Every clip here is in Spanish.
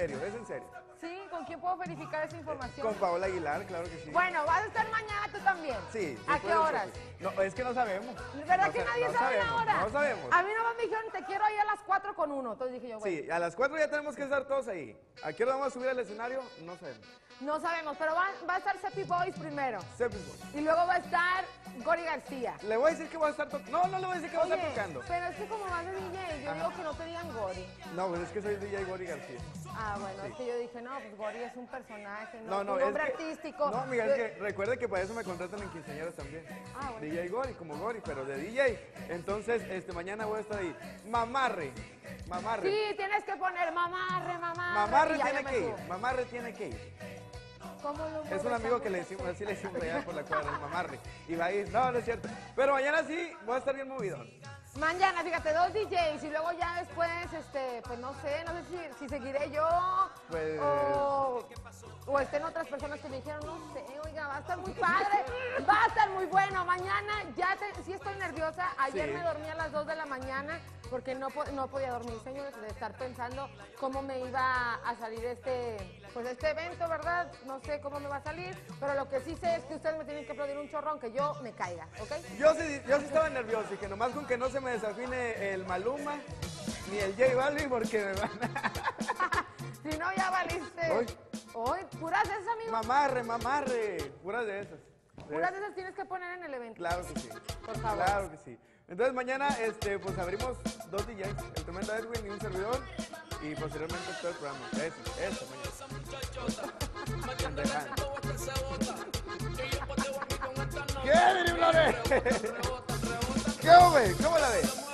serio, es en serio. Sí, ¿con quién puedo verificar esa información? Con Paola Aguilar, claro que sí. Bueno, ¿vas a estar mañana tú también? Sí. ¿A qué horas? No, es que no sabemos. ¿Verdad No que nadie no sabe la hora? No sabemos. A mí nomás me dijeron, te quiero ir a las 4 con uno. Entonces dije yo, bueno, Sí, a las 4 ya tenemos que estar todos ahí. ¿A qué hora vamos a subir al escenario? No sabemos. no sabemos, pero va, va a estar Cepi Boys primero. Sepis Boys. Y luego va a estar Gori García. Le voy a decir que voy a estar tocando. No, no le voy a decir que voy a estar tocando. pero es que como vas de DJ, yo digo que no te digan Gori. No, pues es que soy DJ Gori García. Ah, bueno, es que yo dije, no, pues Gori es un personaje, no, No, no, un es que- artístico. No, Miguel, es que recuerde que para eso me contratan en quinceañeras también. Ah, bueno. DJ Gori, como Gori, pero de DJ. Entonces, este, mañana voy a estar ahí. Mamarre. Mamarre. Sí, tienes que poner mamarre, mamarre. Mamarre ya tiene que ir. Mamarre tiene que ir. ¿Cómo lo Es un amigo que le decimos, así le decimos allá por la cuadra, el mamarre. Y va a ir. No, no es cierto. Pero mañana sí voy a estar bien movido. Mañana, fíjate, dos DJs y luego ya después, este, pues no sé, no sé si, si seguiré yo Pues- o, o estén otras personas que me dijeron, no sé, oiga, va a estar muy padre, va a estar muy bueno. Mañana ya te- sí estoy nerviosa. Ayer Sí. me dormí a las 2 de la mañana porque no, no podía dormir, señores, de estar pensando cómo me iba a salir este, pues este evento, ¿verdad? No sé cómo me va a salir, pero lo que sí sé es que ustedes me tienen que aplaudir un chorrón que yo me caiga, ¿ok? Yo sí, yo sí estaba nervioso y que nomás con que no se me desafine el Maluma ni el J Balvin porque me van a... Si no, ya valiste. Hoy. Hoy, puras de esas, amigo. Mamarre, mamarre. Puras de esas. Puras de esas tienes que poner en el evento. Claro que sí. Por favor. Claro que sí. Entonces mañana este, pues abrimos dos DJs, el tremendo Edwin y un servidor. Y posteriormente todo el programa. Eso, eso, mañana. ¿Qué, driblores? ¿Qué, hombre? ¿Cómo la ves?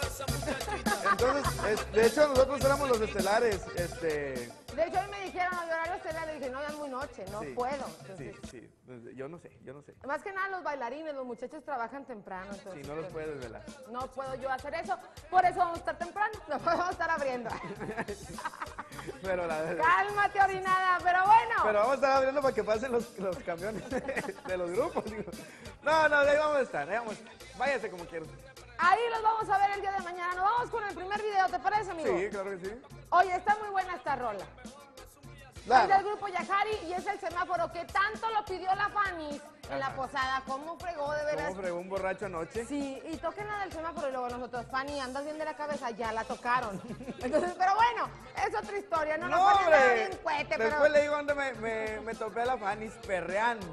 Entonces, es- de hecho, nosotros éramos los estelares. Este, De hecho, hoy me dijeron a llorar los telas, le dije, no, ya es muy noche, no sí. puedo. Sí, Entonces, sí. Yo no sé, yo no sé. Más que nada los bailarines, los muchachos trabajan temprano. Entonces, Si no los puedes desvelar. No puedo yo hacer eso, por eso vamos a estar temprano, no podemos estar abriendo. Pero la verdad. Cálmate, orinada, pero bueno. Pero vamos a estar abriendo para que pasen los, los camiones de los grupos. digo. No, no, ahí vamos a estar, ahí vamos a estar. Váyase como quieran. Ahí los vamos a ver el día de mañana. Nos vamos con el primer video, ¿te parece, amigo? Sí, claro que sí. Oye, está muy buena esta rola. Es Claro. del grupo Yajari y es el semáforo que tanto lo pidió la Fanny en la posada. ¿Cómo fregó de veras? ¿Cómo fregó un borracho anoche? Sí, y toquen la del semáforo y luego nosotros, Fanny, andas bien de la cabeza, ya la tocaron. Entonces, pero bueno, es otra historia, no, No, nos ponen bien cuete, Después pero... le digo donde me, me, me topé a la Fanny perreando.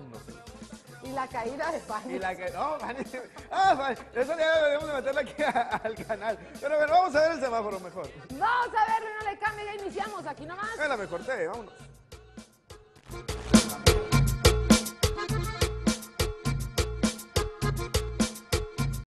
Y la caída de España. Y la que. No, Fanny. Ah, Fanny. Eso ya deberíamos de meterla aquí al canal. Pero bueno, vamos a ver el semáforo mejor. Vamos a verlo, no le cambie, ya iniciamos aquí nomás. Es la mejor, vámonos.